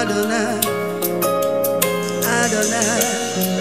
Adonai, Adonai.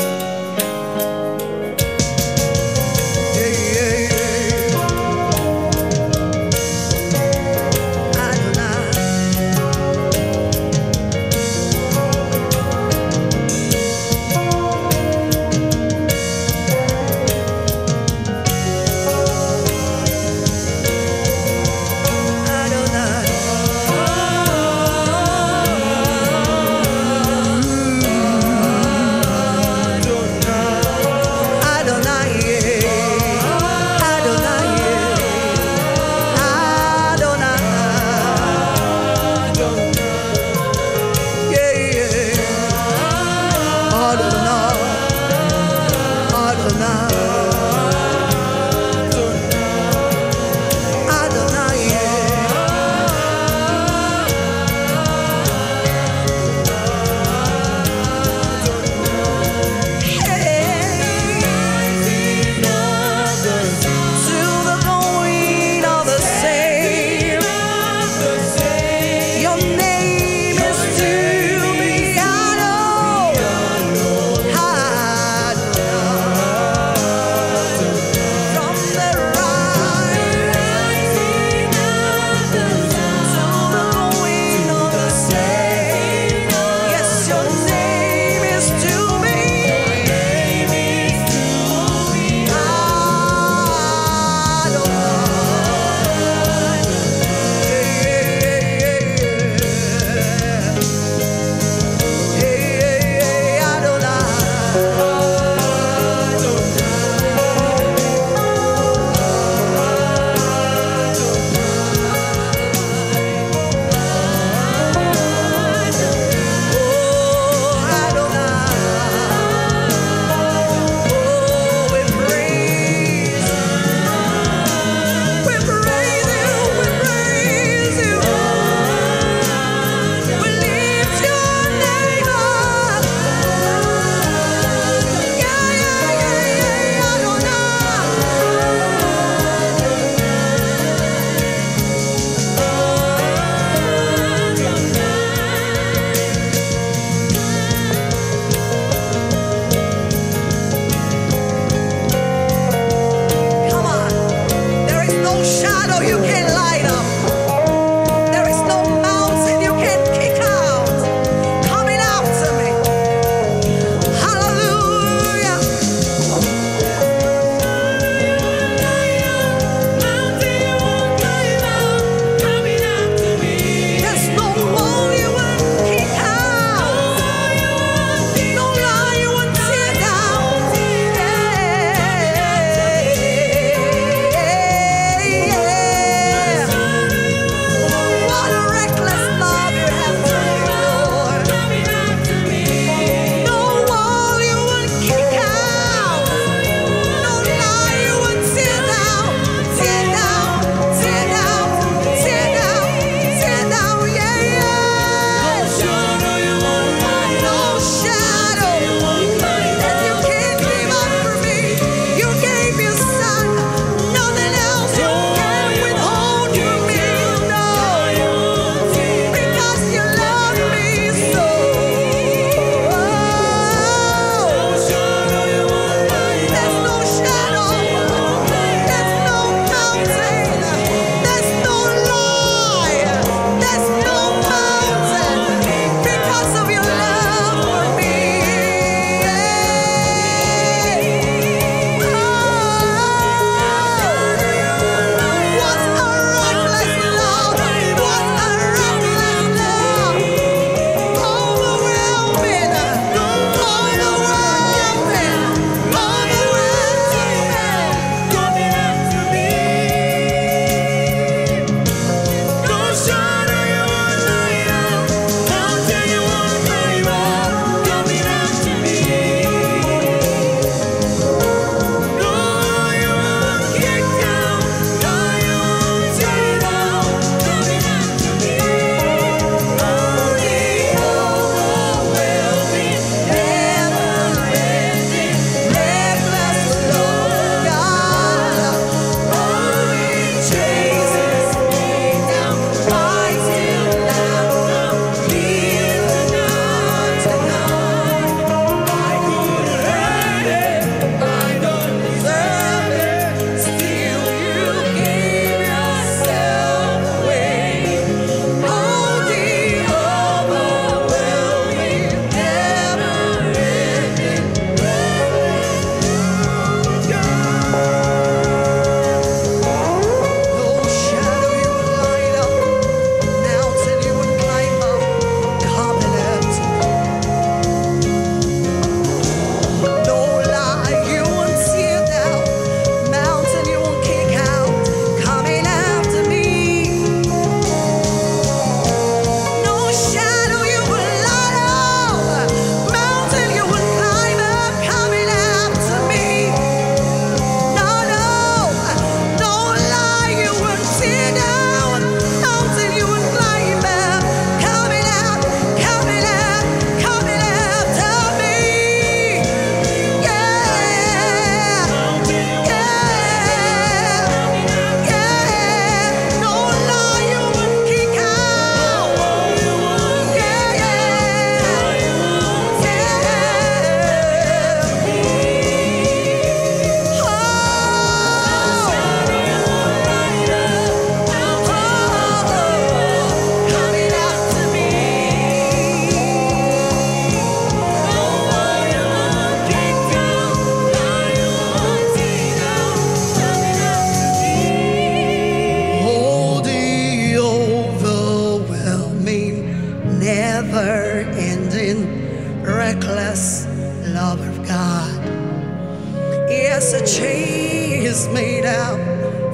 Chase made out,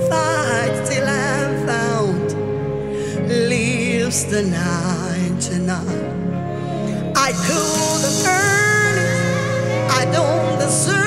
fight till I'm found, leaves the 99. I could earn it, I don't deserve